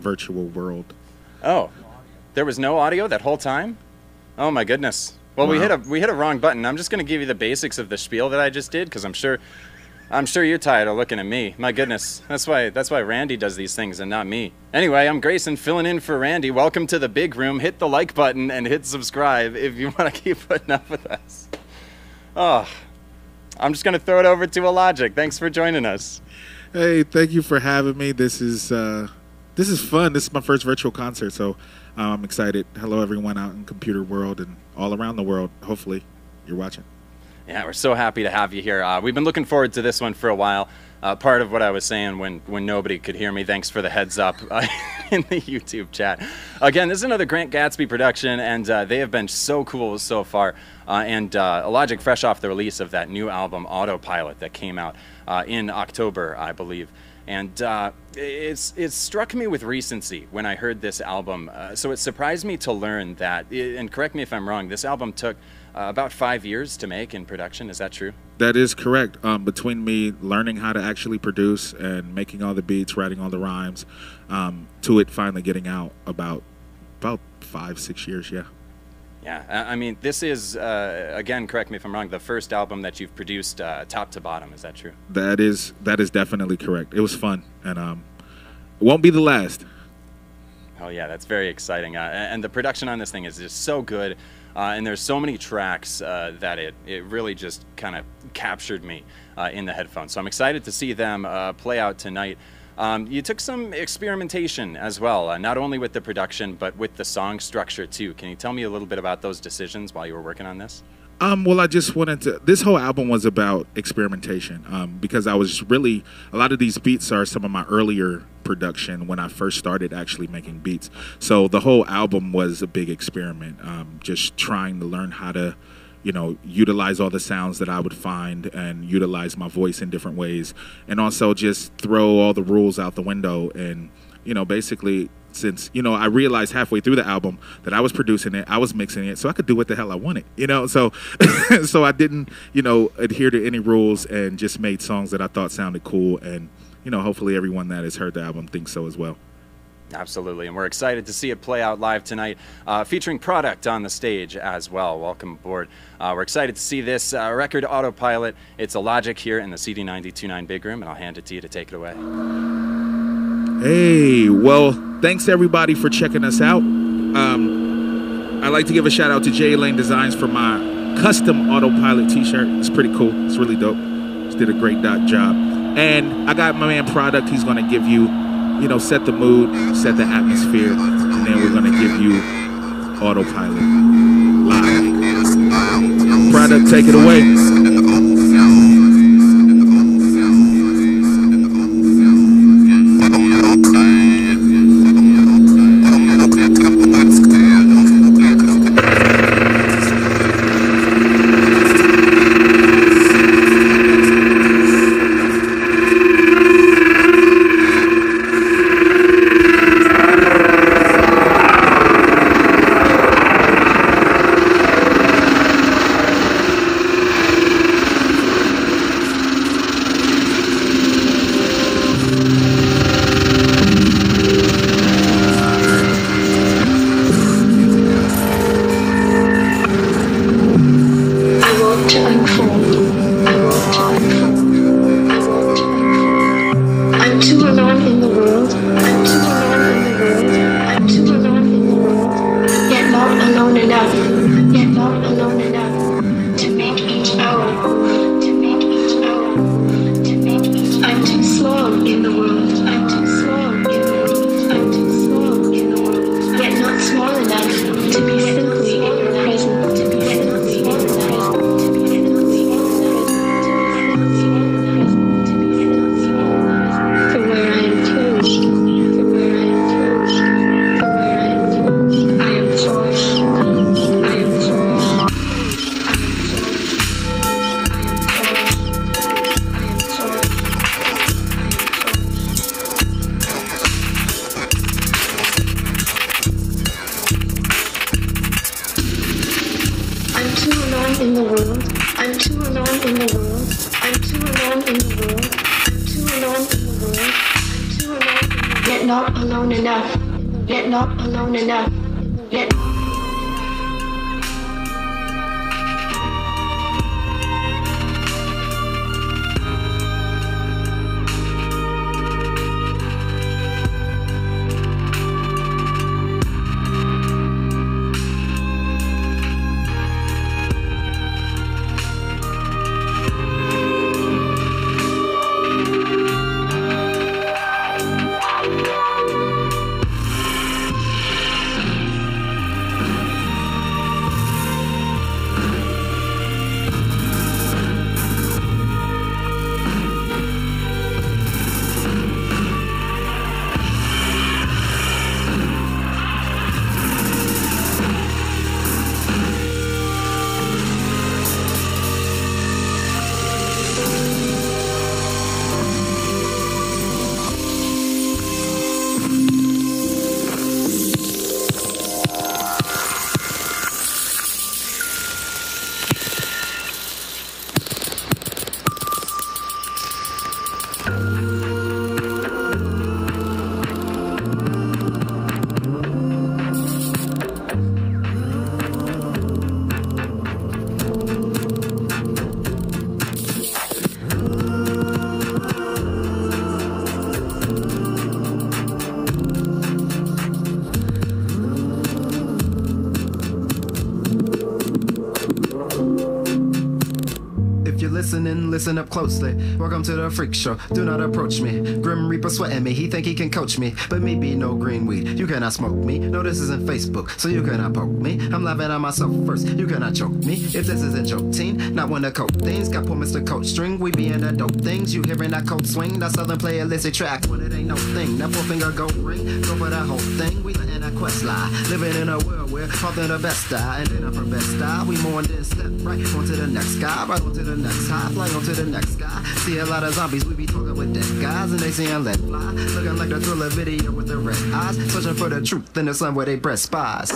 virtual world. Oh, there was no audio that whole time. Oh my goodness. Well, we hit a we hit a wrong button. I'm just gonna give you the basics of the spiel that I just did because I'm sure, I'm sure you're tired of looking at me. My goodness, that's why that's why Randy does these things and not me. Anyway, I'm Grayson filling in for Randy. Welcome to the big room. Hit the like button and hit subscribe if you want to keep putting up with us. Oh, I'm just gonna throw it over to Illogic. Thanks for joining us. Hey, thank you for having me. This is uh, this is fun. This is my first virtual concert, so uh, I'm excited. Hello, everyone out in computer world and all around the world. Hopefully, you're watching. Yeah, we're so happy to have you here. Uh, we've been looking forward to this one for a while. Uh, part of what I was saying when, when nobody could hear me, thanks for the heads up uh, in the YouTube chat. Again, this is another Grant Gatsby production, and uh, they have been so cool so far. Uh, and uh, Illogic, fresh off the release of that new album, Autopilot, that came out in October, I believe. And uh, it's it struck me with recency when I heard this album. Uh, so it surprised me to learn that, and correct me if I'm wrong, this album took uh, about five years to make in production. Is that true? That is correct. Um, between me learning how to actually produce and making all the beats, writing all the rhymes, um, to it finally getting out about about five six years. Yeah. Yeah, I mean, this is uh, again, correct me if I'm wrong, the first album that you've produced uh, top to bottom. Is that true? That is that is definitely correct. It was fun, and um, it won't be the last. Oh yeah, that's very exciting. Uh, and the production on this thing is just so good, uh, and there's so many tracks uh, that it it really just kind of captured me uh, in the headphones. So I'm excited to see them uh, play out tonight. Um, you took some experimentation as well, uh, not only with the production but with the song structure too. Can you tell me a little bit about those decisions while you were working on this? Um, well, I just wanted to. This whole album was about experimentation um, because I was really a lot of these beats are some of my earlier production when I first started actually making beats. So the whole album was a big experiment, um, just trying to learn how to, you know, utilize all the sounds that I would find and utilize my voice in different ways, and also just throw all the rules out the window and, you know, basically since you know I realized halfway through the album that I was producing it, I was mixing it, so I could do what the hell I wanted, you know. So, so I didn't, you know, adhere to any rules and just made songs that I thought sounded cool, and you know, hopefully everyone that has heard the album thinks so as well. Absolutely, and we're excited to see it play out live tonight, uh, featuring product on the stage as well. Welcome aboard. Uh, we're excited to see this uh, record autopilot. It's Illogic here in the CD929 Big Room, and I'll hand it to you to take it away. Hey, well, thanks everybody for checking us out. Um, I'd like to give a shout out to J Lane Designs for my custom autopilot T-shirt. It's pretty cool. It's really dope. Just did a great job. And I got my man Product. He's gonna give you, you know, set the mood, set the atmosphere, and then we're gonna give you autopilot live. Product, take it away. Listen up closely. Welcome to the freak show. Do not approach me. Grim Reaper sweating me. He think he can coach me, but me be no green weed. You cannot smoke me. No, this isn't Facebook, so you cannot poke me. I'm laughing at myself first. You cannot choke me. If this isn't joke teen, not when the coke things got pull Mr. Coach string. We be in the dope things. You hearing that coat swing? That southern player illicit track when it ain't no thing. That four finger go ring. Go for that whole thing. Letting that quest lie. Living in a world where all the best die. And then a best die, we more than step right onto the next guy. Right onto the next high. Fly onto the next guy. See a lot of zombies. We be talking with dead guys. And they seeing let fly. Looking like a thriller video with the red eyes. Searching for the truth in the sun where they breast spies.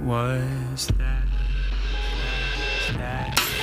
Was that. That.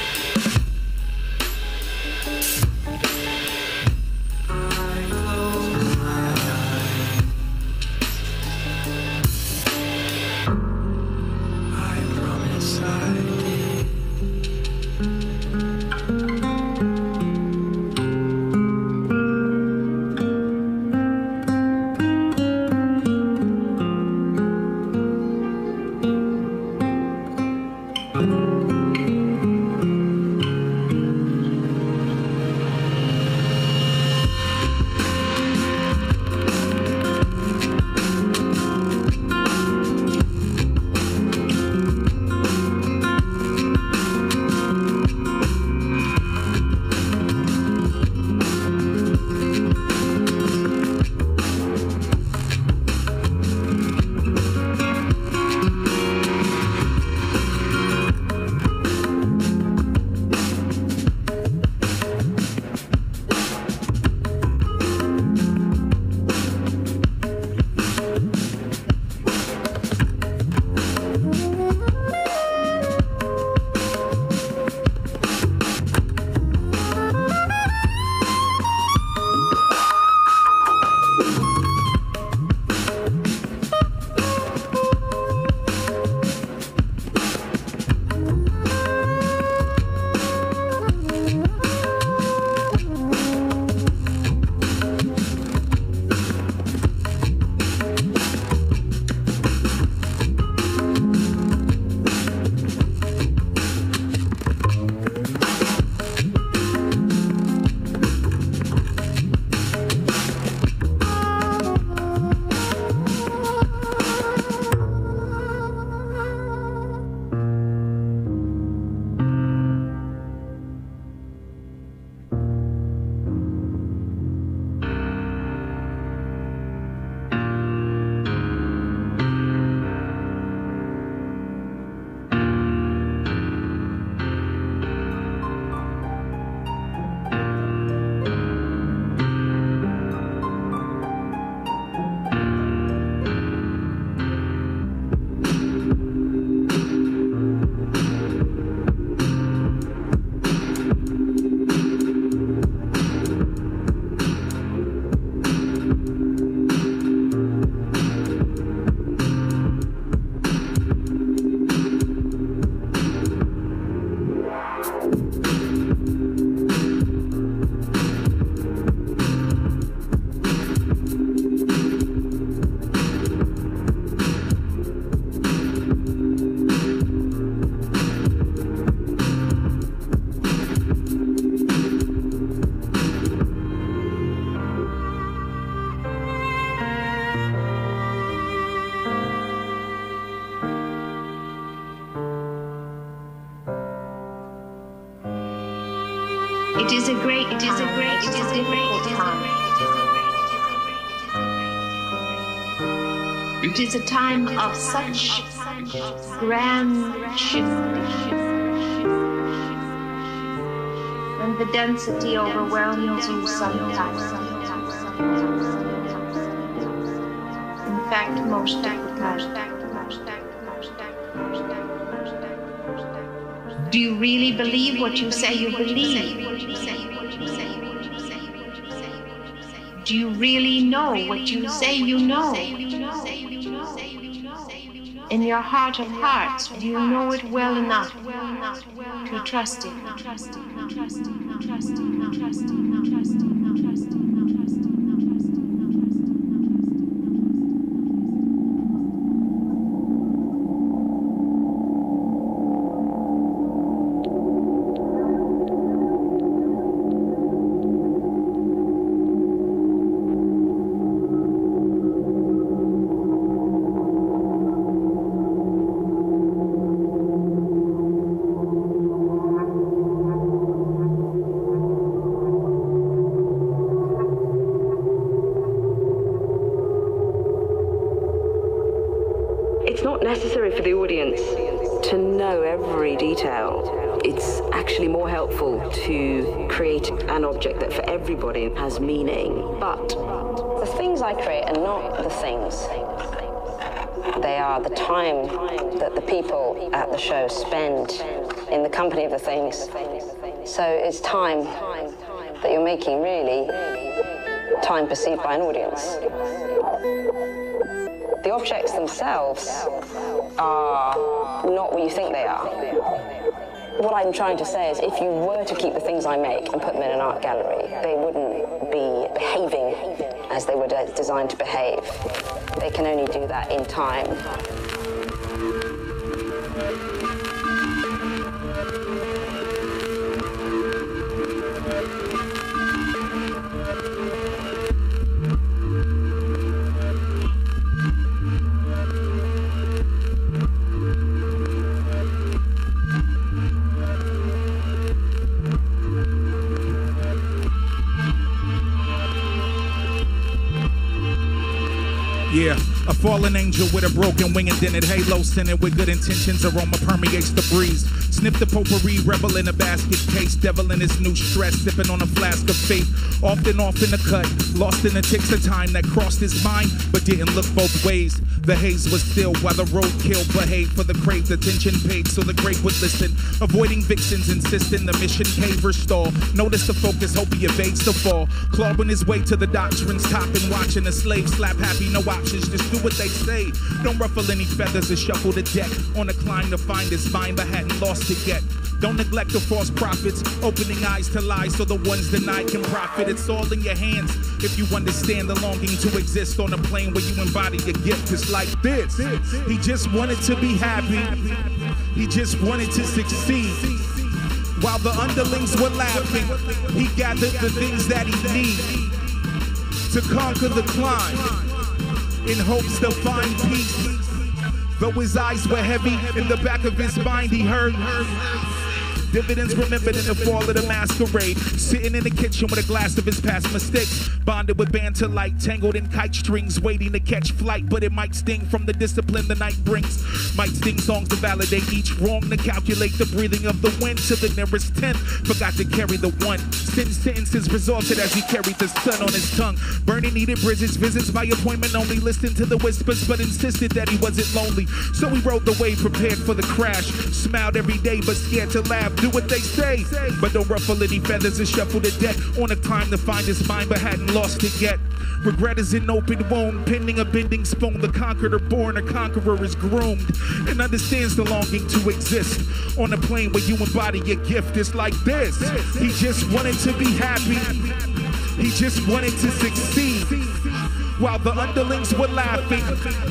It is a time of such grand. And the density overwhelms you sometimes. In fact, most of the time. Do you really believe what you say you believe? Do you really know what you say you know? In your heart of hearts, do you know it well enough to trust it? To create an object that for everybody has meaning. But The things I create are not the things. They are the time that the people at the show spend in the company of the things. So it's time that you're making, really, time perceived by an audience. The objects themselves are not what you think they are. What I'm trying to say is if you were to keep the things I make and put them in an art gallery, they wouldn't be behaving as they were de- designed to behave. They can only do that in time. Fallen angel with a broken wing and dented halo, sending with good intentions. Aroma permeates the breeze. Sniff the potpourri, rebel in a basket case, devil in his new stress, sipping on a flask of faith. Often off in the cut, lost in the ticks of time that crossed his mind, but didn't look both ways. The haze was still while the roadkill behaved for the craved attention paid, so the great would listen. Avoiding vixens, insisting the mission caver stall. Notice the focus, hope he evades the fall. Clawing his way to the doctrine's top and watching the slave slap happy, no options, just do what they say. Don't ruffle any feathers and shuffle the deck. On a climb to find his vine, but hadn't lost it yet. Don't neglect the false prophets, opening eyes to lies so the ones denied can profit. It's all in your hands if you understand the longing to exist on a plane where you embody your gift. It's like this. He just wanted to be happy, he just wanted to succeed. While the underlings were laughing, he gathered the things that he needed to conquer the climb in hopes to find peace. Though his eyes were heavy, in the back of his mind he heard. Dividends remembered in the fall of the masquerade. Sitting in the kitchen with a glass of his past mistakes. Bonded with banter light, tangled in kite strings, waiting to catch flight. But it might sting from the discipline the night brings. Might sting songs to validate each wrong, to calculate the breathing of the wind to the nearest tenth. Forgot to carry the one. Sin sentences resulted as he carried the sun on his tongue. Burning needed bridges, visits by appointment only. Listened to the whispers, but insisted that he wasn't lonely. So he rode the wave, prepared for the crash. Smiled every day, but scared to laugh do what they say. But don't ruffle any feathers and shuffle the deck. On a climb to find his mind, but hadn't lost it yet. Regret is an open wound, pending a bending spoon. The conqueror born, a conqueror is groomed, and understands the longing to exist. On a plane where you embody your gift, it's like this. He just wanted to be happy. He just wanted to succeed. While the underlings were laughing,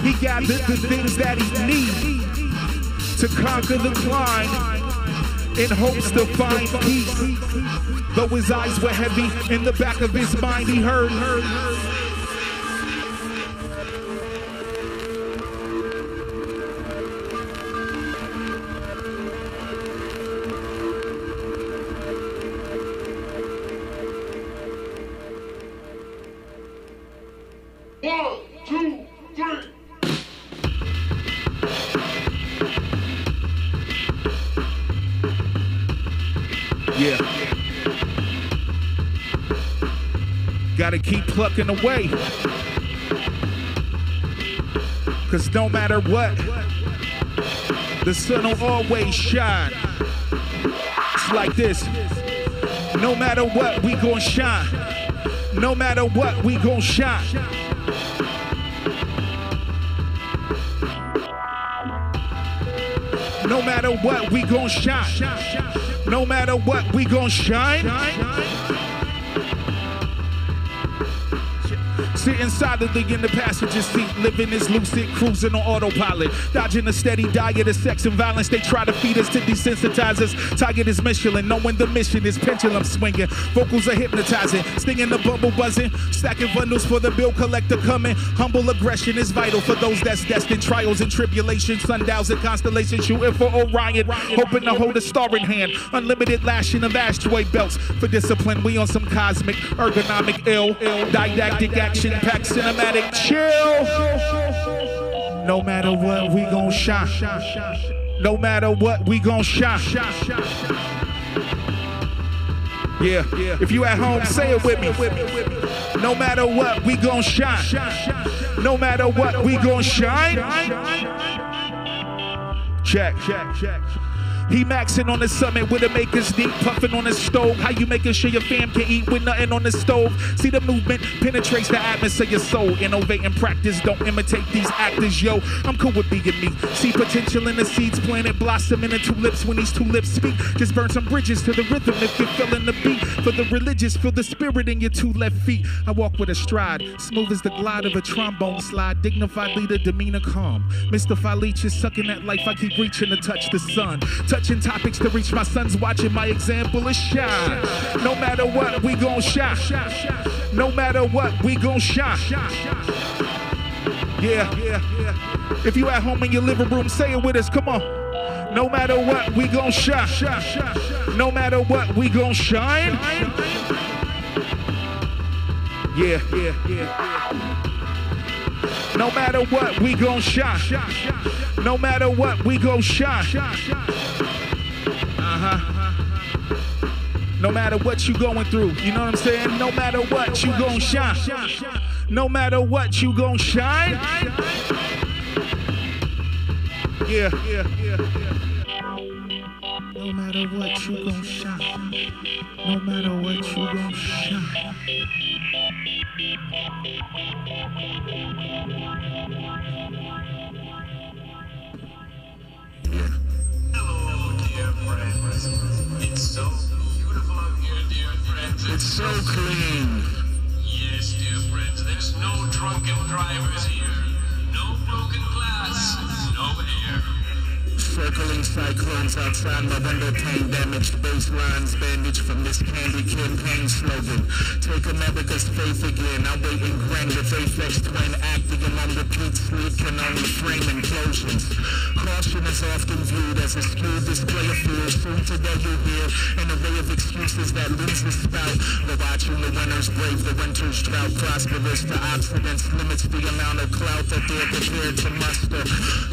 he gathered the things that he need to conquer the climb in hopes to find peace. Though his eyes were heavy, in the back of his mind he heard. Yeah. Gotta keep plucking away. Cause no matter what, the sun will always shine. It's like this. No matter what, we gon' shine. No matter what, we gon' shine. No matter what, we gon' shine. No matter what, we gon' shine. Sit inside of in the passenger seat, living this lucid, cruising on autopilot, dodging a steady diet of sex and violence. They try to feed us to desensitize us. Target is Michelin, knowing the mission is pendulum swinging. Vocals are hypnotizing, stinging the bubble buzzing, stacking bundles for the bill collector coming. Humble aggression is vital for those that's destined. Trials and tribulations, sundials and constellations, shooting for Orion, hoping to hold a star in hand. Unlimited lashing of asteroid belts for discipline. We on some cosmic, ergonomic, ill, didactic action, pack cinematic chill. No matter what, we gon' shine. No matter what, we gon' shine. Yeah, if you at home, say it with me. No matter what, we gon' shine. No matter what, we gon' shine. Check, check, check. He maxing on the summit with the makers deep, puffing on the stove. How you making sure your fam can eat with nothing on the stove? See the movement penetrates the atmosphere of your soul. Innovate and practice, don't imitate these actors, yo. I'm cool with being me. See potential in the seeds planted, blossoming into tulips when these tulips speak. Just burn some bridges to the rhythm if you're feeling the beat. For the religious, feel the spirit in your two left feet. I walk with a stride, smooth as the glide of a trombone slide. Dignified leader, demeanor calm. Mr. Mystify leeches, sucking that life. I keep reaching to touch the sun. Touching topics to reach my sons, watching my example is shine. No matter what, we gon' shine. No matter what, we gon' shine. Yeah, yeah, yeah. If you at home in your living room, say it with us. Come on. No matter what, we gon' shine. No matter what, we gon' shine. Yeah, yeah, yeah. No matter what, we gon' shine. No matter what, we gon' shine. Uh-huh. No matter what you going through, you know what I'm saying? No matter what, you gon' shine. No matter what, you gon' shine. Yeah, yeah, yeah, yeah. No matter what, you gon' shine. No matter what, you gon' shine. Hello, dear friends. It's so beautiful out here, dear friends. It's so clean. Yes, dear friends. There's no drunken drivers here. No broken glass. No air. Circling cyclones outside my window pane damaged baselines bandaged from this candy campaign slogan. Take America's faith again. I wait in grand with Aphex Twin acting on repeat sleep can only frame implosions. Caution is often viewed as a skewed display of fear. Soon today you hear an array of excuses that loses spout. The watching the winners brave the winter's drought. Prosperous to obstinance limits the amount of clout that they're prepared to muster.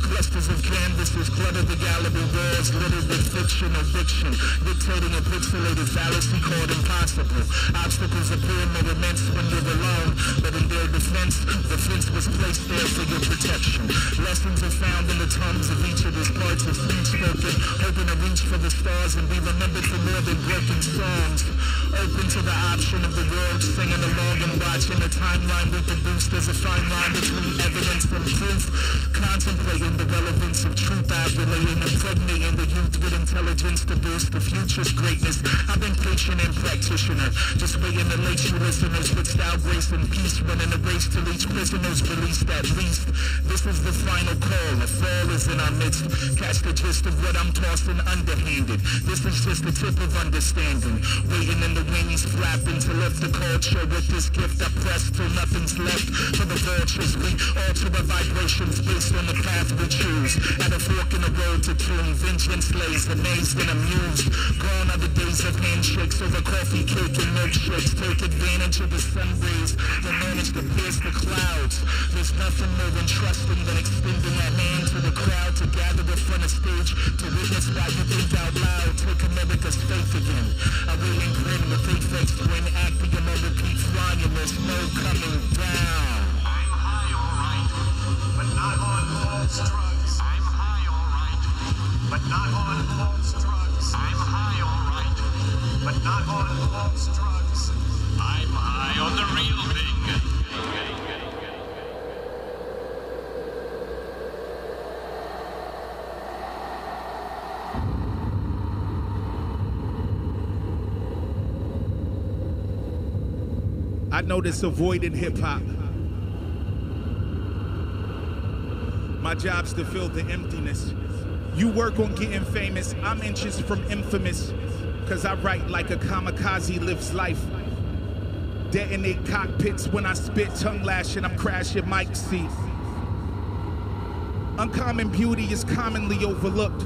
Clusters of canvases clutter the gallery walls littered with fiction or fiction. Dictate floating in pixelated fallacy called impossible. Obstacles appear more immense when you're alone, but in their defense, the fence was placed there for your protection. Lessons are found in the tongues of each of his parts of speech spoken, hoping to reach for the stars and be remembered for more than broken songs. Open to the option of the world, singing along and watching the timeline reproduced as a fine line between evidence and proof. Contemplating the relevance of truth, ovulating, impregnating the youth with intelligence to boost the future's greatness. I've been patient and practitioner, just waiting to lace you listeners with style, grace, and peace, running a race till each prisoner's released at least. This is the final call, the fall is in our midst. Catch the gist of what I'm tossing underhanded. This is just the tip of understanding. Waiting in the wings, flapping to lift the culture with this gift. I press till nothing's left for the vultures. We alter the vibrations based on the path we choose. At a fork in the road to tune, vengeance lays amazed and amused. Gone are the days of handshakes over coffee, cake, and milkshakes. Take advantage of the sun rays that manage to pierce the clouds. There's nothing more than trusting than extending that hand to the crowd to gather in front of stage to witness why you think out loud. Take America's faith again. I and grin with fake face grin, acting and then repeat flying. There's no coming down. I'm high, alright, but not on false drugs. But not on false drugs. I'm high, alright, but not on false drugs. I'm high on the real thing. I notice avoiding hip hop. My job's to fill the emptiness. You work on getting famous, I'm inches from infamous. Cause I write like a kamikaze lives life. Detonate cockpits when I spit, tongue lashing, I'm crashing mic seats. Uncommon beauty is commonly overlooked.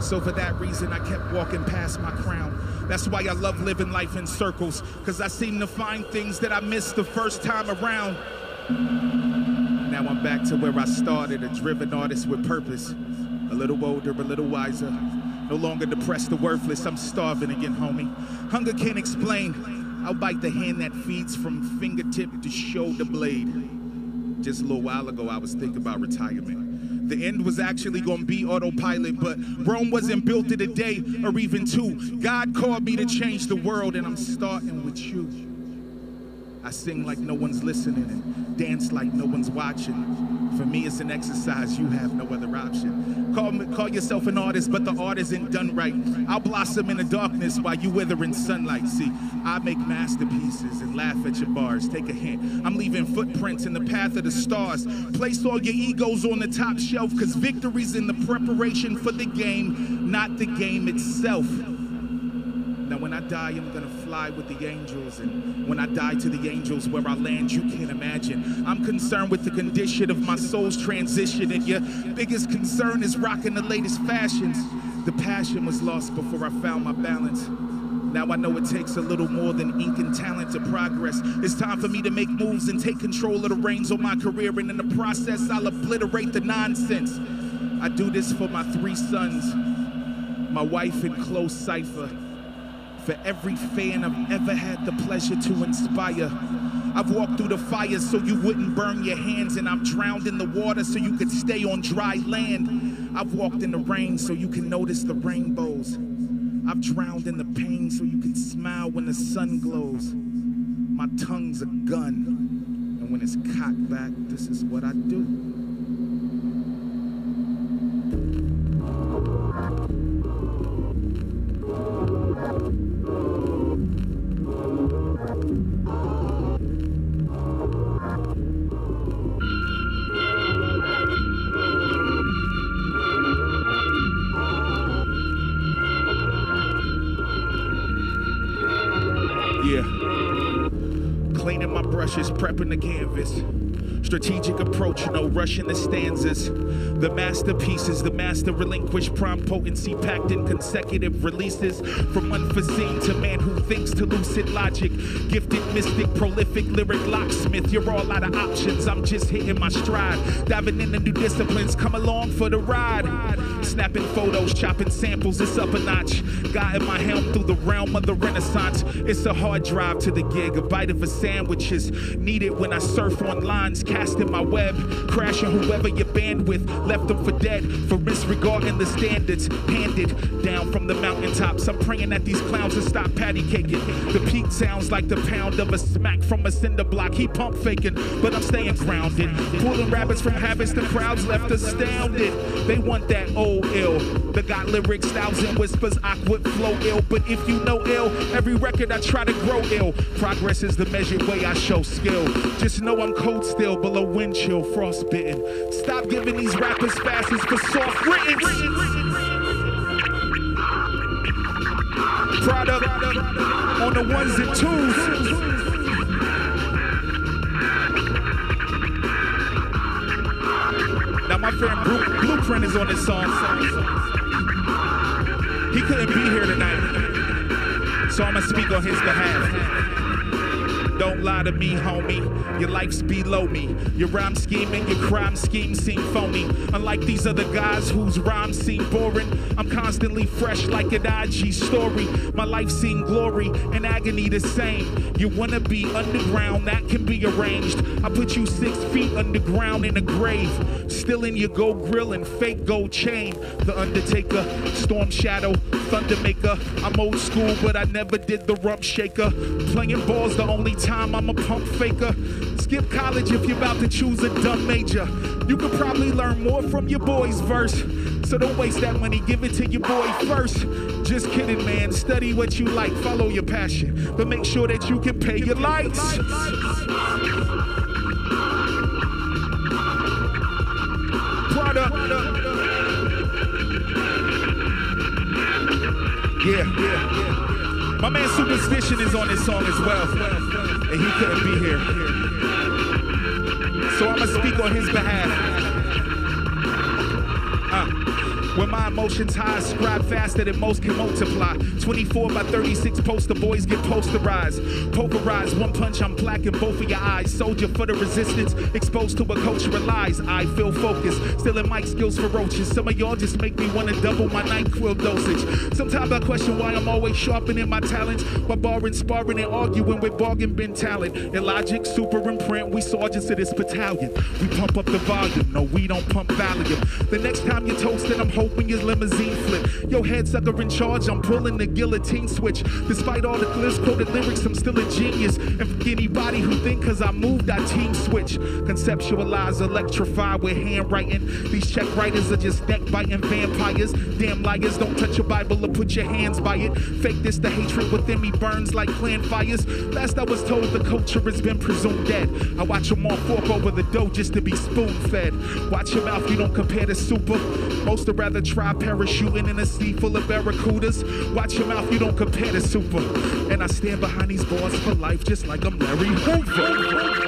So for that reason, I kept walking past my crown. That's why I love living life in circles, cause I seem to find things that I missed the first time around. Now I'm back to where I started, a driven artist with purpose. A little older, but a little wiser. No longer depressed or worthless, I'm starving again, homie. Hunger can't explain. I'll bite the hand that feeds from fingertip to shoulder blade. Just a little while ago, I was thinking about retirement. The end was actually gonna be autopilot, but Rome wasn't built in a day or even two. God called me to change the world, and I'm starting with you. I sing like no one's listening and dance like no one's watching. For me, it's an exercise, you have no other option. Call, me, call yourself an artist, but the art isn't done right. I'll blossom in the darkness while you wither in sunlight. See, I make masterpieces and laugh at your bars. Take a hint. I'm leaving footprints in the path of the stars. Place all your egos on the top shelf, cause victory's in the preparation for the game, not the game itself. Now, when I die, I'm gonna fly with the angels. And when I die to the angels, where I land, you can't imagine. I'm concerned with the condition of my soul's transition. And your biggest concern is rocking the latest fashions. The passion was lost before I found my balance. Now I know it takes a little more than ink and talent to progress. It's time for me to make moves and take control of the reins on my career. And in the process, I'll obliterate the nonsense. I do this for my three sons, my wife and close cipher for every fan I've ever had the pleasure to inspire. I've walked through the fire so you wouldn't burn your hands, and I've drowned in the water so you could stay on dry land. I've walked in the rain so you can notice the rainbows. I've drowned in the pain so you can smile when the sun glows. My tongue's a gun, and when it's cocked back, this is what I do. Brushes, prepping the canvas. Strategic approach, no rush in the stanzas. The masterpieces, the master relinquished prime potency packed in consecutive releases. From unforeseen to man who thinks to lucid logic. Gifted, mystic, prolific, lyric locksmith. You're all out of options. I'm just hitting my stride. Diving into new disciplines, come along for the ride. Snapping photos, chopping samples, it's up a notch. Guiding my helm through the realm of the renaissance. It's a hard drive to the gig. A bite of a sandwich is needed when I surf on lines, casting my web. Crashing whoever you band with, left them for dead. For disregarding the standards handed down from the mountaintops. I'm praying that these clowns will stop patty caking. The peak sounds like the pound of a smack from a cinder block. He pump faking, but I'm staying grounded. Pulling rabbits from habits, the crowds left astounded. They want that old ill. The got lyrics, thousand whispers, awkward flow ill. But if you know ill, every record I try to grow ill. Progress is the measured way I show skill. Just know I'm cold still, below wind chill, frostbitten. Stop giving these rappers passes for soft written. Product on the ones and twos. Now my friend Bru- Blueprint is on this song. He couldn't be here tonight, so I'ma speak on his behalf. Don't lie to me, homie. Your life's below me. Your rhyme scheming, your crime scheme seem phony. Unlike these other guys whose rhymes seem boring, I'm constantly fresh like an IG story. My life seen glory and agony the same. You wanna be underground, that can be arranged. I put you six feet underground in a grave. Still in your gold grill and fake gold chain. The Undertaker, Storm Shadow, Thundermaker. I'm old school, but I never did the rump shaker. Playing ball's the only time I'm a pump faker. Skip college if you're about to choose a dumb major. You could probably learn more from your boy's verse. So don't waste that money, give it to your boy first. Just kidding, man. Study what you like, follow your passion, but make sure that you can pay your lights. Product. Yeah, yeah, yeah. My man Superstition is on this song as well, and he couldn't be here. So I'ma speak on his behalf. When my emotions high, scribe faster than most can multiply. 24 by 36 poster boys get posterized. Pulverized, one punch, I'm blacking both of your eyes. Soldier for the resistance, exposed to a culture of lies. I feel focused, still in mic skills ferocious. Some of y'all just make me wanna double my NyQuil dosage. Sometimes I question why I'm always sharpening my talents while barring, sparring, and arguing with bargain bin talent. Illogic, super imprint, we sergeants of this battalion. We pump up the volume, no, we don't pump Valium. The next time you're toasting, I'm hoping your limousine flip. Yo, head sucker in charge, I'm pulling the guillotine switch. Despite all the glitz quoted lyrics, I'm still a genius. And for anybody who think cause I moved, I team switch. Conceptualize, electrify with handwriting. These check writers are just neck biting vampires. Damn liars, don't touch your Bible or put your hands by it. Fake this, the hatred within me burns like clan fires. Last I was told, the culture has been presumed dead. I watch them all fork over the dough just to be spoon fed. Watch your mouth, you don't compare to super. Most would rather try parachuting in a sea full of barracudas. Watch your mouth, you don't compare to super. And I stand behind these bars for life just like I'm Larry Hoover.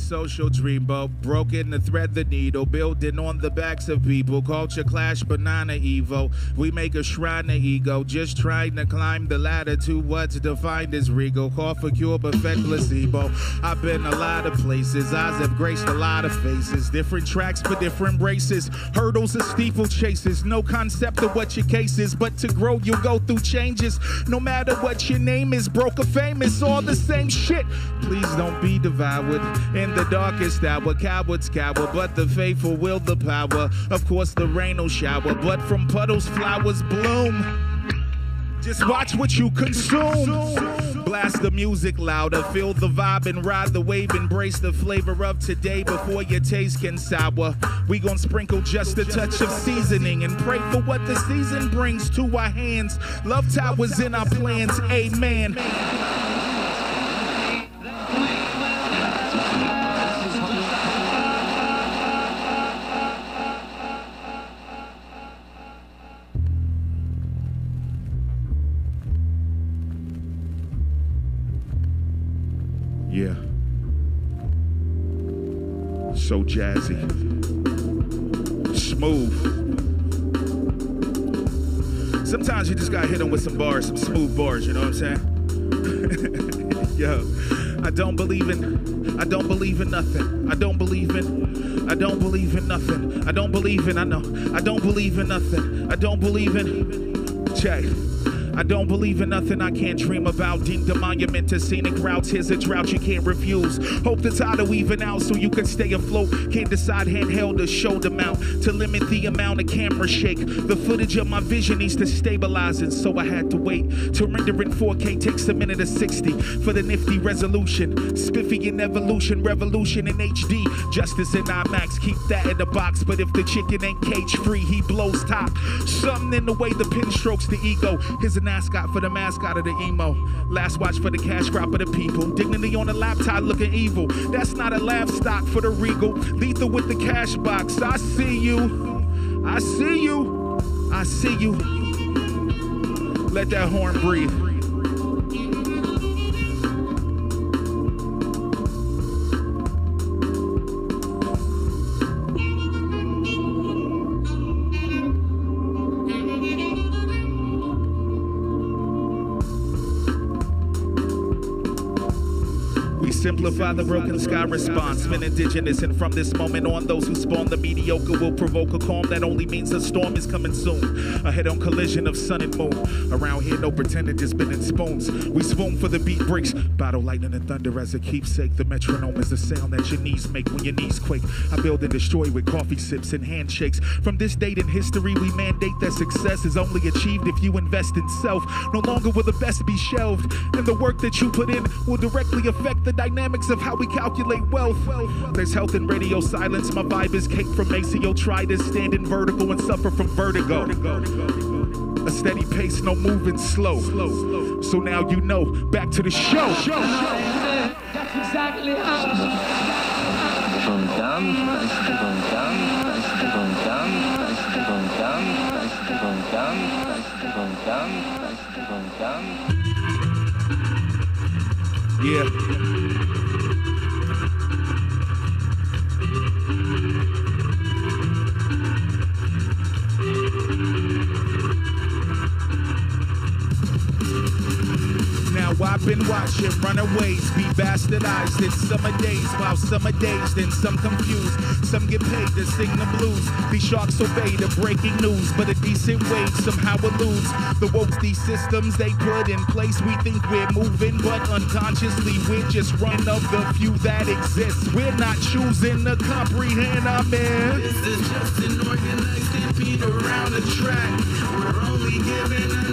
Social dreamboat, broken to thread the needle, building on the backs of people. Culture clash, banana evo. We make a shrine to ego, just trying to climb the ladder to what's defined as regal. Call for cure, but perfect placebo. I've been a lot of places, eyes have graced a lot of faces. Different tracks for different races, hurdles and steeple chases. No concept of what your case is, but to grow, you go through changes. No matter what your name is, broke or famous, all the same shit. Please don't be devoured the darkest hour. Cowards cower, but the faithful will the power. Of course, the rain will shower, but from puddles, flowers bloom. Just watch what you consume. Blast the music louder, feel the vibe and ride the wave. Embrace the flavor of today before your taste can sour. We gon' sprinkle just a touch of seasoning and pray for what the season brings to our hands. Love towers in our plans, amen. So jazzy. Smooth. Sometimes you just gotta hit them with some bars, some smooth bars, you know what I'm saying? Yo, I don't believe in, I don't believe in nothing. I don't believe in, I don't believe in nothing. I don't believe in, I know, I don't believe in nothing. I don't believe in, check. I don't believe in nothing I can't dream about. Deemed a monument to scenic routes. Here's a drought you can't refuse. Hope the tide will even out so you can stay afloat. Can't decide handheld or shoulder mount to limit the amount of camera shake. The footage of my vision needs to stabilize, and so I had to wait. To render in 4K takes a minute of 60 for the nifty resolution. Spiffy in evolution, revolution in HD. Justice in IMAX, keep that in the box. But if the chicken ain't cage free, he blows top. Something in the way the pin strokes the ego. Here's an ascot for the mascot of the emo. Last watch for the cash crop of the people. Dignity on the laptop looking evil. That's not a laugh stock for the regal. Lethal with the cash box. I see you. I see you. I see you. Let that horn breathe. We simplify the broken sky response. Been indigenous, and from this moment on, those who spawn the mediocre will provoke a calm that only means a storm is coming soon. A head on collision of sun and moon. Around here, no pretending, just spinning spoons. We swoon for the beat breaks. Battle lightning and thunder as a keepsake. The metronome is the sound that your knees make when your knees quake. I build and destroy with coffee sips and handshakes. From this date in history, we mandate that success is only achieved if you invest in self. No longer will the best be shelved, and the work that you put in will directly affect the dynamics of how we calculate wealth. There's health in radio silence. My vibe is cake from Maceo. Try to stand in vertical and suffer from vertigo. A steady pace, no moving slow. So now you know. Back to the show. That's exactly how. Yeah. Been watching runaways be bastardized in summer days while are dazed and some confused. Some get paid to sing the blues. These sharks obey the breaking news, but a decent wage somehow eludes. The woke these systems they put in place. We think we're moving, but unconsciously we're just one of the few that exist. We're not choosing to comprehend our man. This is just an organized stampede around the track. We're only given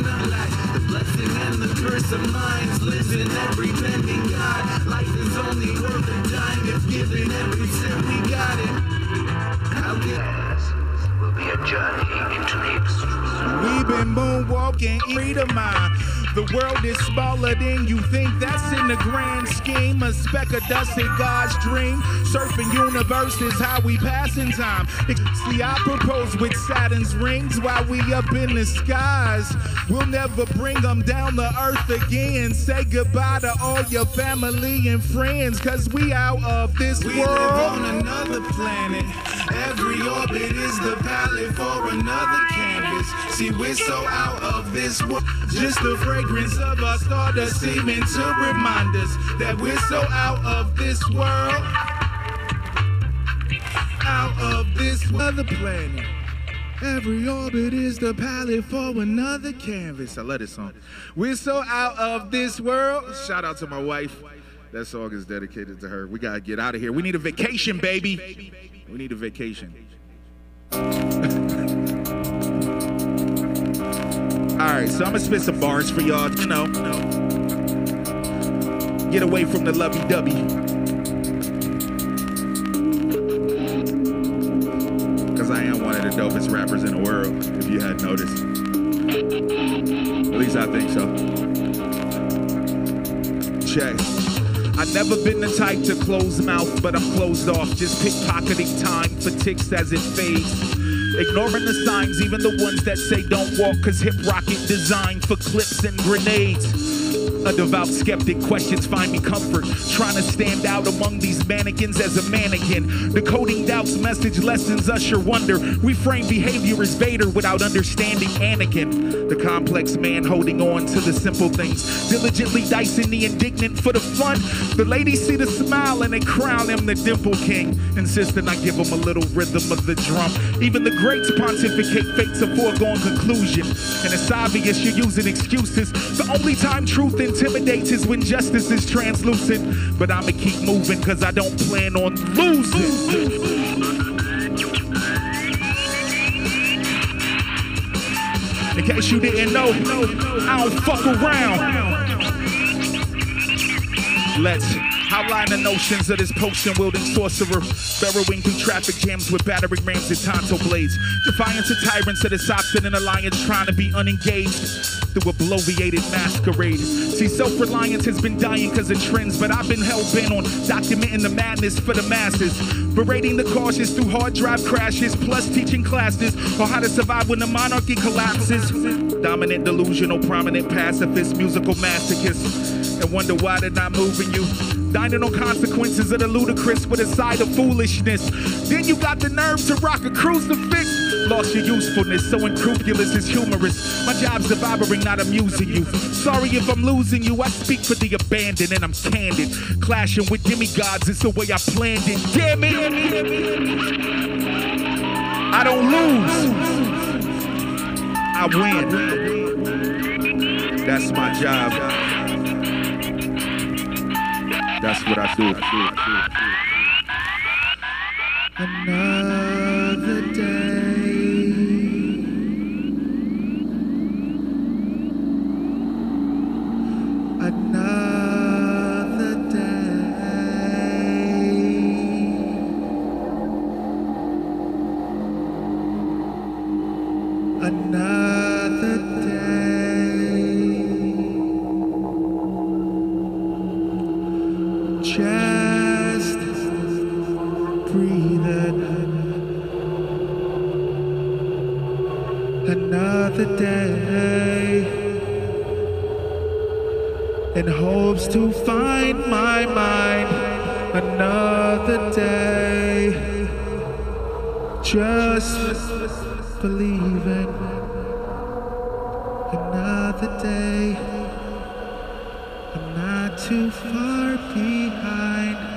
and the curse of minds lives in every bending God. Life is only worth a dime if given every cent we got it. How can will be a journey into the extreme. We've been moonwalking, freedom mind. The world is smaller than you think. That's in the grand scheme. A speck of dust in God's dream. Surfing universe is how we pass in time. See, I propose with Saturn's rings while we up in the skies. We'll never bring them down to earth again. Say goodbye to all your family and friends, cause we out of this We world. live on another planet. Every orbit is the palette for another canvas. We're so out of this world. Just the fragrance of our stardust seeming to remind us that we're so out of this world. Out of this other planet. Every orbit is the palette for another canvas. I love this song. We're so out of this world. Shout out to my wife. That song is dedicated to her. We gotta get out of here. We need a vacation, baby. We need a vacation. All right, so I'm gonna spit some bars for y'all. You know, get away from the lovey-dovey. Cause I am one of the dopest rappers in the world, if you hadn't noticed. At least I think so. Check. I've never been the type to close mouth, but I'm closed off. Just pickpocketing time for ticks as it fades. Ignoring the signs, even the ones that say don't walk, cause hip rocket designed for clips and grenades. A devout skeptic questions find me comfort. Trying to stand out among these mannequins as a mannequin. Decoding doubts, message lessons, usher wonder. We frame behavior as Vader without understanding Anakin. The complex man holding on to the simple things. Diligently dicing the indignant for the fun. The ladies see the smile and they crown him the dimple king. Insisting I give him a little rhythm of the drum. Even the greats pontificate fate's a foregone conclusion. And it's obvious you're using excuses. The only time truth intimidates is when justice is translucent. But I'ma keep moving cause I don't plan on losing. In case you didn't know, I don't fuck around. Let's outline the notions of this potion wielding sorcerer, burrowing through traffic jams with battering rams and tanto blades. Defiance of tyrants of this obstinate alliance trying to be unengaged through a bloviated masquerade. See, self reliance has been dying because of trends, but I've been hell bent on documenting the madness for the masses. Berating the cautious through hard drive crashes, plus teaching classes on how to survive when the monarchy collapses. Dominant, delusional, prominent pacifist, musical masochist and wonder why they're not moving you. Dining on consequences of the ludicrous with a side of foolishness. Then you got the nerve to rock a crucifix. Lost your usefulness, so unscrupulous is humorous. My job's devouring, not amusing you. Sorry if I'm losing you. I speak for the abandoned and I'm candid. Clashing with demigods, it's the way I planned it. Damn it! I don't lose. I win. That's my job. That's what I do. Another believing. Another day. I'm not too far behind.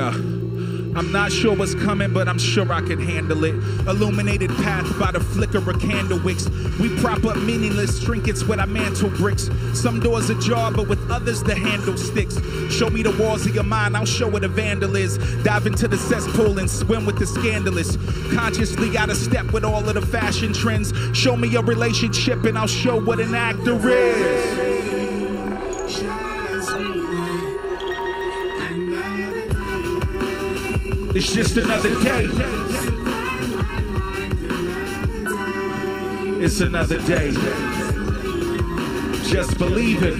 Yeah. I'm not sure what's coming, but I'm sure I can handle it. Illuminated path by the flicker of candle wicks. We prop up meaningless trinkets with our mantle bricks. Some doors ajar, but with others the handle sticks. Show me the walls of your mind, I'll show what a vandal is. Dive into the cesspool and swim with the scandalous. Consciously out of step with all of the fashion trends. Show me your relationship and I'll show what an actor is. It's just another day. It's another day. Just believe it.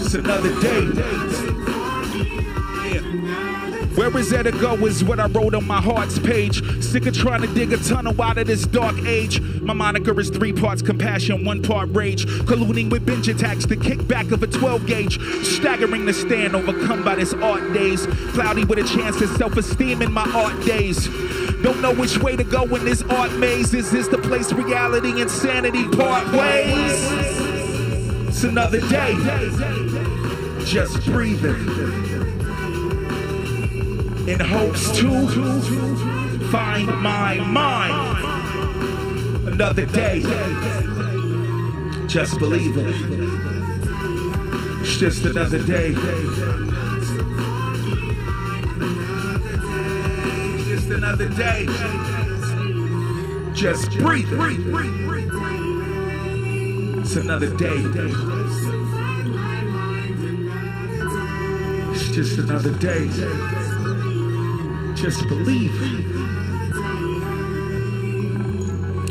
It's another day. Where is there to go is what I wrote on my heart's page. Sick of trying to dig a tunnel out of this dark age. My moniker is three parts compassion, one part rage. Colluding with binge attacks, the kickback of a 12 gauge. Staggering the stand, overcome by this art days. Cloudy with a chance of self esteem in my art days. Don't know which way to go in this art maze. Is this the place reality and sanity part ways? It's another day. Just breathing in hopes to find my mind. Another day, just believe it. It's just another day. Just another day. Just breathe it. It's another day. It's just another day. Just believe.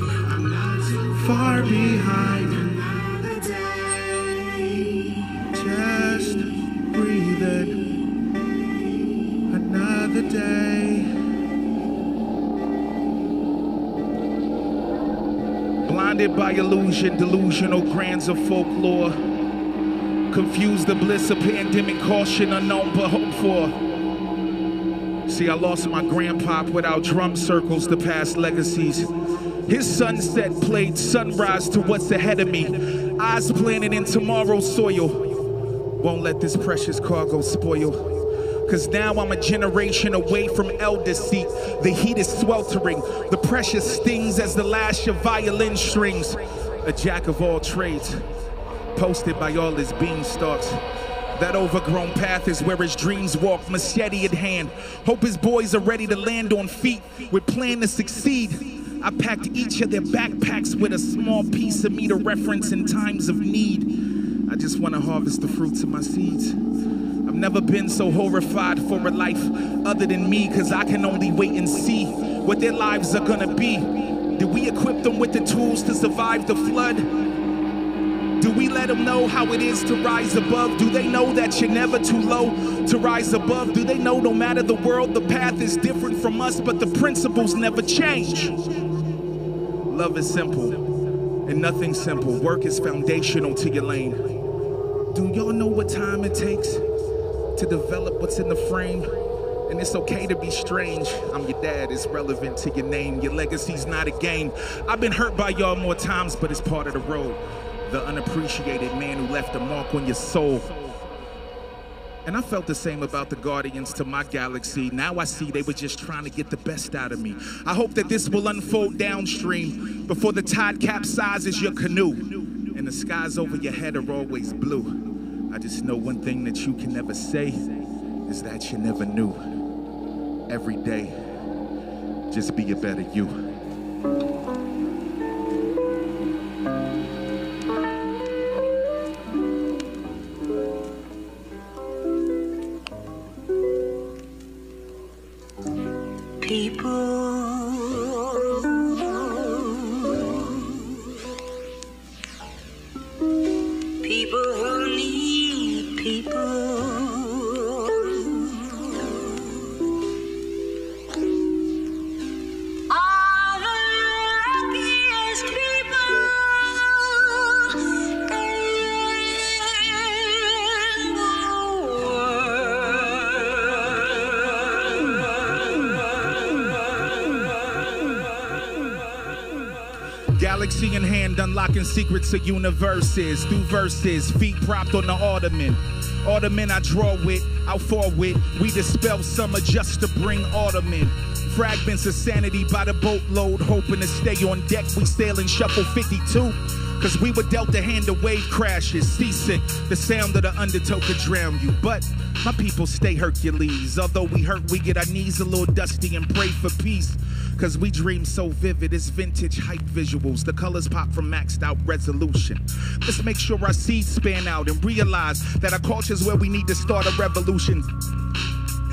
I'm not far behind. Another day. Just breathing. Another day. Blinded by illusion, delusional grands of folklore. Confused the bliss of pandemic caution, unknown but hoped for. See, I lost my grandpop without drum circles, to pass legacies. His sunset played sunrise to what's ahead of me. Eyes planted in tomorrow's soil. Won't let this precious cargo spoil. Cause now I'm a generation away from elder seat. The heat is sweltering. The pressure stings as the lash of violin strings. A jack of all trades, posted by all his beanstalks. That overgrown path is where his dreams walk, machete at hand. Hope his boys are ready to land on feet with plan to succeed. I packed each of their backpacks with a small piece of me to reference in times of need. I just want to harvest the fruits of my seeds. I've never been so horrified for a life other than me, cause I can only wait and see what their lives are gonna be. Do we equip them with the tools to survive the flood? We let them know how it is to rise above? Do they know that you're never too low to rise above? Do they know no matter the world, the path is different from us, but the principles never change? Love is simple and nothing simple. Work is foundational to your lane. Do y'all know what time it takes to develop what's in the frame? And it's okay to be strange. I'm your dad, it's relevant to your name. Your legacy's not a game. I've been hurt by y'all more times, but it's part of the road the unappreciated man who left a mark on your soul. And I felt the same about the Guardians to my galaxy. Now I see they were just trying to get the best out of me. I hope that this will unfold downstream before the tide capsizes your canoe and the skies over your head are always blue. I just know one thing that you can never say is that you never knew. Every day, just be a better you. Galaxy in hand, unlocking secrets of universes through verses, feet propped on the ottoman. Ottoman I draw with, out for with, we dispel summer just to bring autumn in. Fragments of sanity by the boatload, hoping to stay on deck. We sail in shuffle 52. Cause we were dealt a hand of wave crashes, seasick. The sound of the undertow could drown you. But my people stay Hercules. Although we hurt, we get our knees a little dusty and pray for peace. Cause we dream so vivid, it's vintage hype visuals. The colors pop from maxed out resolution. Let's make sure our seeds span out and realize that our culture's where we need to start a revolution.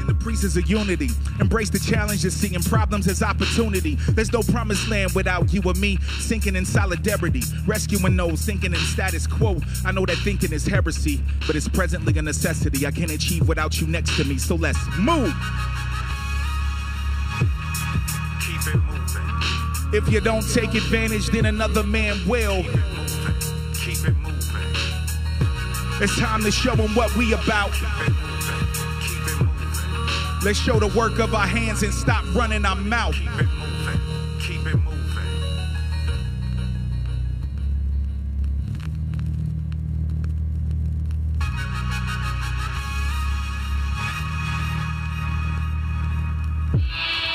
In the priests of unity, embrace the challenges, seeing problems as opportunity. There's no promised land without you or me, sinking in solidarity, rescuing those sinking in status quo. I know that thinking is heresy, but it's presently a necessity. I can't achieve without you next to me, so let's move. If you don't take advantage, then another man will. Keep it moving. It's time to show them what we about. Keep it moving. Keep it moving. Let's show the work of our hands and stop running our mouth.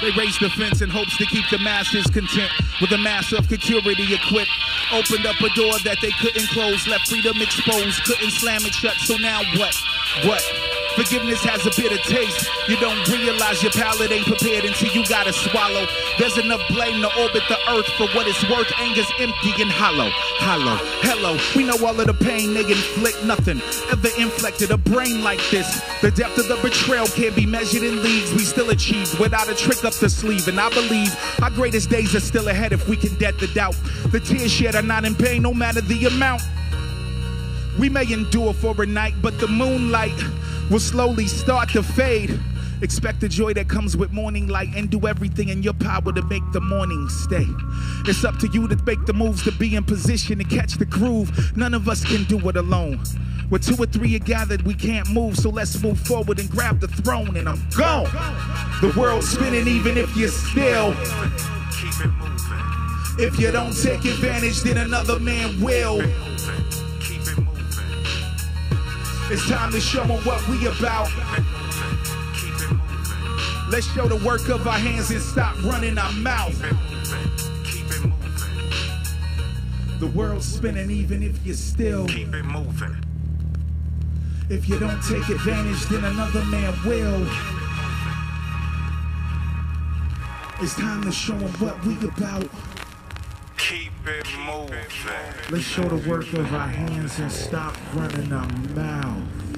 They raised the fence in hopes to keep the masses content with a mass of security equipped. Opened up a door that they couldn't close, left freedom exposed, couldn't slam it shut. So now what? What? Forgiveness has a bitter taste. You don't realize your palate ain't prepared until you gotta swallow. There's enough blame to orbit the earth for what it's worth. Anger's empty and hollow. Hollow. Hello. We know all of the pain they inflict. Nothing ever inflected a brain like this. The depth of the betrayal can't be measured in leagues. We still achieved without a trick up the sleeve. And I believe our greatest days are still ahead if we can dead the doubt. The tears shed are not in pain, no matter the amount. We may endure for a night, but the moonlight will slowly start to fade. Expect the joy that comes with morning light and do everything in your power to make the morning stay. It's up to you to make the moves to be in position to catch the groove. None of us can do it alone. Where two or three are gathered, we can't move, so let's move forward and grab the throne, and I'm gone. The world's spinning even if you're still. If you don't take advantage, then another man will. It's time to show them what we about. Keep it moving. Let's show the work of our hands and stop running our mouth. Keep it moving. Keep it moving. The world's spinning even if you're still. Keep it moving. If you don't take advantage, then another man will. It's time to show them what we about. Keep it moving. Let's show the work of our hands and stop running our mouth.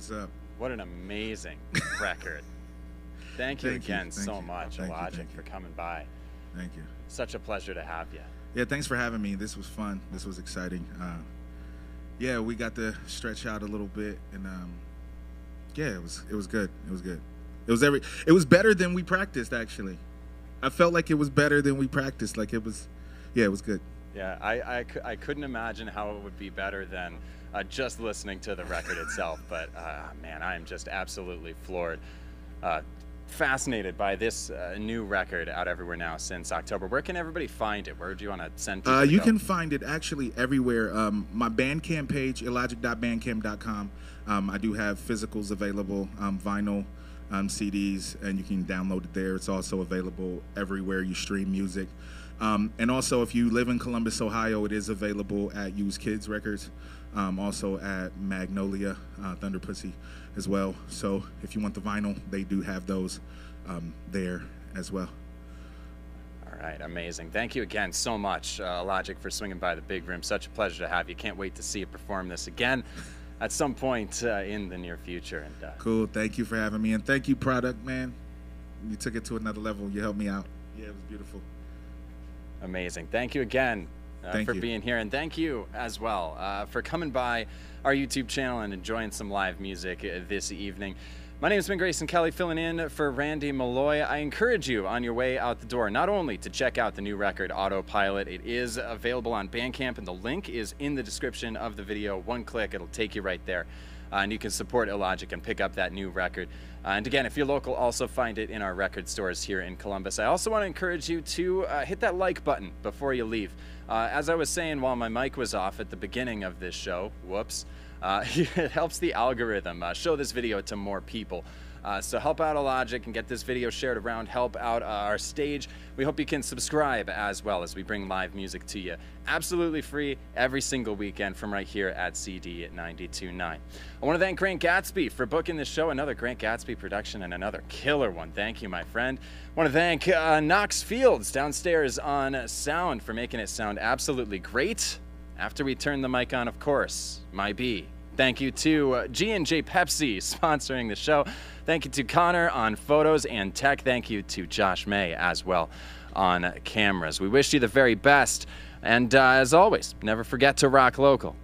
What's up? What an amazing record. Thank you Thank you, again thank so you, much, thank you, Illogic, thank for coming by. Thank you. Such a pleasure to have you. Yeah, thanks for having me. This was fun. This was exciting. Uh, yeah, we got to stretch out a little bit, and um, yeah, it was it was good. It was good. It was every. It was better than we practiced. Actually, I felt like it was better than we practiced. Like it was, yeah, it was good. Yeah, I, I, I couldn't imagine how it would be better than uh, just listening to the record itself. But uh, man, I am just absolutely floored. Uh, fascinated by this uh, new record out everywhere now since October. Where can everybody find it? Where do you want to send people? Uh, to you can find it actually everywhere. Um, my Bandcamp page, illogic.bandcamp.com. Um, I do have physicals available, um, vinyl, um, CDs, and you can download it there. It's also available everywhere you stream music. Um, and also, if you live in Columbus, Ohio, it is available at Used Kids Records, um, also at Magnolia, uh, Thunderpussy as well. So if you want the vinyl, they do have those um, there as well. All right, amazing. Thank you again so much, uh, Illogic, for swinging by the big room. Such a pleasure to have you. Can't wait to see you perform this again at some point uh, in the near future. And uh, Cool. Thank you for having me, and thank you, product man. You took it to another level. You helped me out. Yeah, it was beautiful. Amazing. Thank you again uh, for you. being here. And thank you as well uh, for coming by our YouTube channel and enjoying some live music uh, this evening. My name has been Grayson Kelly, filling in for Randy Malloy. I encourage you on your way out the door not only to check out the new record, Autopilot, it is available on Bandcamp, and the link is in the description of the video. One click, it'll take you right there. Uh, and you can support Illogic and pick up that new record. Uh, and again, if you're local, also find it in our record stores here in Columbus. I also want to encourage you to uh, hit that like button before you leave. As I was saying while my mic was off at the beginning of this show, whoops, it helps the algorithm show this video to more people. Uh, so help out Illogic and get this video shared around. Help out uh, our stage. We hope you can subscribe as well as we bring live music to you absolutely free every single weekend from right here at CD 92.9. I want to thank Grant Gatsby for booking this show. Another Grant Gatsby production and another killer one. Thank you, my friend. I want to thank uh, Knox Fields downstairs on sound for making it sound absolutely great. After we turn the mic on, of course, my B. Thank you to uh, G&J Pepsi sponsoring the show. Thank you to Connor on photos and tech. Thank you to Josh May as well on cameras. We wish you the very best. And uh, as always, never forget to rock local.